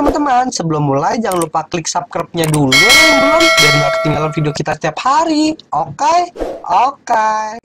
teman-teman Sebelum mulai jangan lupa klik subscribe-nya dulu yang belum biar nggak ketinggalan video kita setiap hari. Oke? Oke.